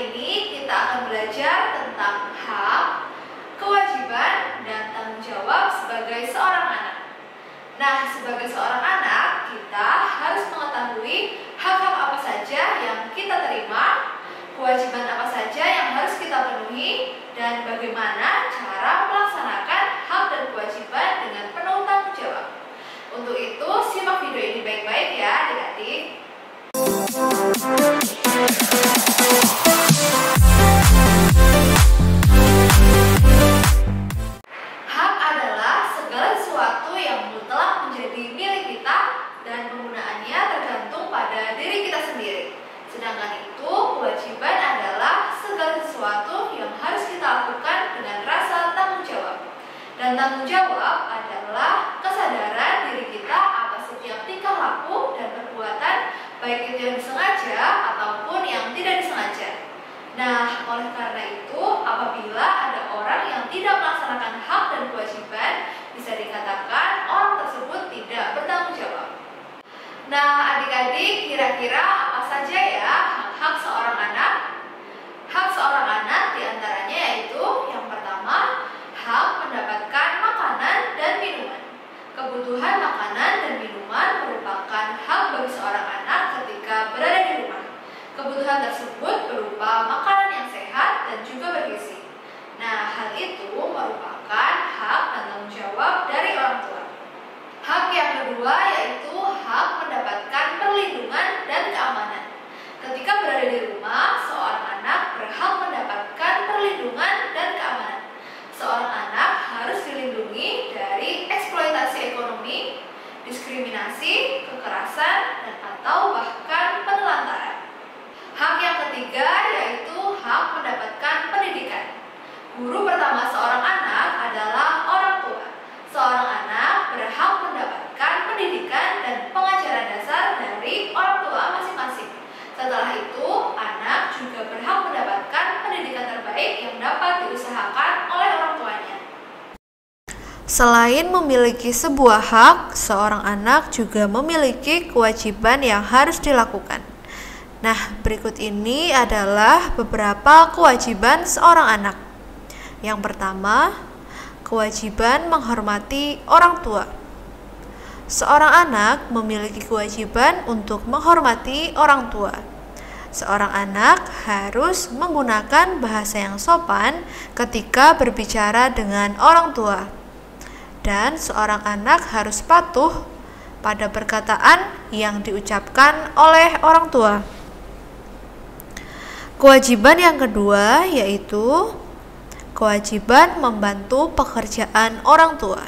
ini kita akan belajar tentang hak, kewajiban, dan tanggung jawab sebagai seorang anak. Nah, sebagai seorang anak, kita harus mengetahui hak-hak apa saja yang kita terima, kewajiban apa saja yang harus kita penuhi, dan bagaimana cara melaksanakan hak dan kewajiban dengan penuh tanggung jawab. Untuk itu, simak video ini baik-baik ya, dengan sesuatu yang mutlak menjadi milik kita dan penggunaannya tergantung pada diri kita sendiri. Sedangkan itu, kewajiban adalah segala sesuatu yang harus kita lakukan dengan rasa tanggung jawab. Dan tanggung jawab adalah kesadaran diri kita atas setiap tingkah laku dan perbuatan, baik itu yang disengaja ataupun yang tidak disengaja. Nah, oleh karena itu, apabila ada orang yang tidak melaksanakan hak dan kewajiban, bisa dikatakan orang tersebut tidak bertanggung jawab. Nah, adik-adik, kira-kira apa saja ya hak-hak seorang anak? Hak seorang anak di antaranya yaitu yang pertama, hak mendapatkan makanan dan minuman. Kebutuhan makanan dan minuman merupakan hak bagi seorang anak ketika berada di rumah. Tersebut berupa makanan yang sehat dan juga bergizi. Nah, hal itu merupakan hak tanggung jawab dari orang tua. Hak yang kedua yaitu hak mendapatkan perlindungan dan keamanan. Ketika berada di rumah, seorang anak berhak mendapatkan perlindungan dan keamanan. Seorang anak harus dilindungi dari eksploitasi ekonomi, diskriminasi, kekerasan, dan atau bahkan penelantaran. Hak yang ketiga yaitu hak mendapatkan pendidikan. Guru pertama seorang anak adalah orang tua. Seorang anak berhak mendapatkan pendidikan dan pengajaran dasar dari orang tua masing-masing. Setelah itu, anak juga berhak mendapatkan pendidikan terbaik yang dapat diusahakan oleh orang tuanya. Selain memiliki sebuah hak, seorang anak juga memiliki kewajiban yang harus dilakukan. Nah, berikut ini adalah beberapa kewajiban seorang anak. Yang pertama, kewajiban menghormati orang tua. Seorang anak memiliki kewajiban untuk menghormati orang tua. Seorang anak harus menggunakan bahasa yang sopan ketika berbicara dengan orang tua dan seorang anak harus patuh pada perkataan yang diucapkan oleh orang tua. Kewajiban yang kedua yaitu kewajiban membantu pekerjaan orang tua.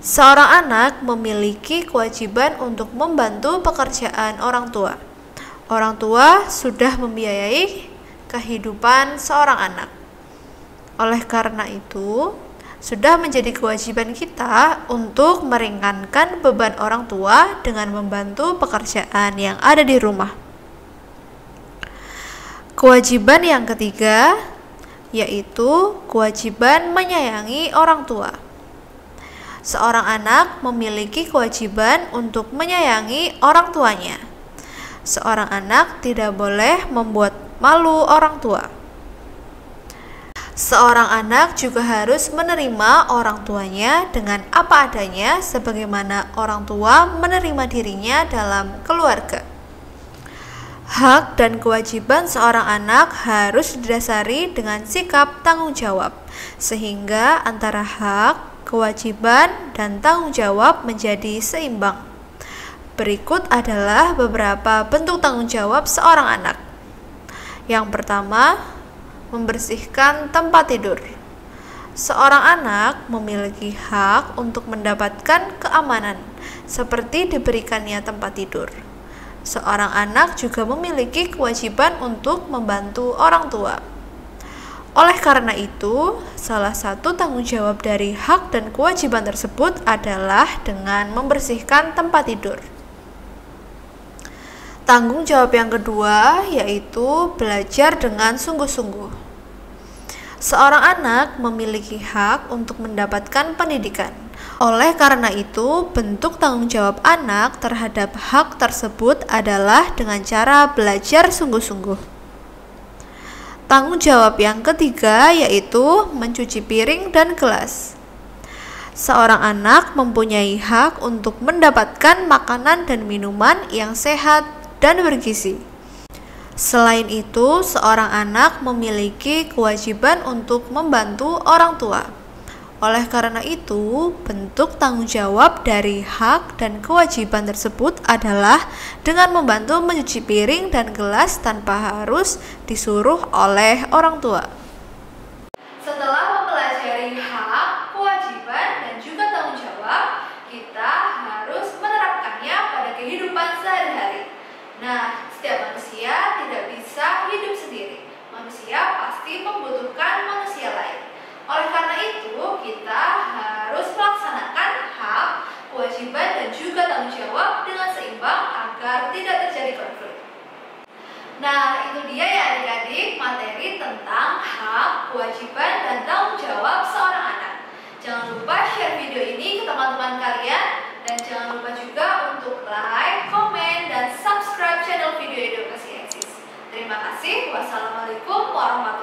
Seorang anak memiliki kewajiban untuk membantu pekerjaan orang tua. Orang tua sudah membiayai kehidupan seorang anak. Oleh karena itu, sudah menjadi kewajiban kita untuk meringankan beban orang tua dengan membantu pekerjaan yang ada di rumah. Kewajiban yang ketiga yaitu kewajiban menyayangi orang tua. Seorang anak memiliki kewajiban untuk menyayangi orang tuanya. Seorang anak tidak boleh membuat malu orang tua. Seorang anak juga harus menerima orang tuanya dengan apa adanya, sebagaimana orang tua menerima dirinya dalam keluarga. Hak dan kewajiban seorang anak harus didasari dengan sikap tanggung jawab, sehingga antara hak, kewajiban, dan tanggung jawab menjadi seimbang. Berikut adalah beberapa bentuk tanggung jawab seorang anak. Yang pertama, membersihkan tempat tidur. Seorang anak memiliki hak untuk mendapatkan keamanan, seperti diberikannya tempat tidur. Seorang anak juga memiliki kewajiban untuk membantu orang tua. Oleh karena itu, salah satu tanggung jawab dari hak dan kewajiban tersebut adalah dengan membersihkan tempat tidur. Tanggung jawab yang kedua yaitu belajar dengan sungguh-sungguh. Seorang anak memiliki hak untuk mendapatkan pendidikan. Oleh karena itu, bentuk tanggung jawab anak terhadap hak tersebut adalah dengan cara belajar sungguh-sungguh. Tanggung jawab yang ketiga yaitu mencuci piring dan gelas. seorang anak mempunyai hak untuk mendapatkan makanan dan minuman yang sehat dan bergizi. Selain itu, seorang anak memiliki kewajiban untuk membantu orang tua. Oleh karena itu, bentuk tanggung jawab dari hak dan kewajiban tersebut adalah dengan membantu mencuci piring dan gelas tanpa harus disuruh oleh orang tua. Setelah mempelajari hak, kewajiban, dan juga tanggung jawab, kita harus menerapkannya pada kehidupan sehari-hari. Nah, setiap manusia tidak bisa hidup sendiri. Manusia pasti membutuhkan manusia lain. Oleh karena itu, kita harus melaksanakan hak, kewajiban, dan juga tanggung jawab dengan seimbang agar tidak terjadi konflik. Nah, itu dia ya adik-adik materi tentang hak, kewajiban, dan tanggung jawab seorang anak. Jangan lupa share video ini ke teman-teman kalian dan jangan lupa juga untuk like, komen, dan subscribe channel video edukasi eksis. Terima kasih. Wassalamualaikum warahmatullahi wabarakatuh.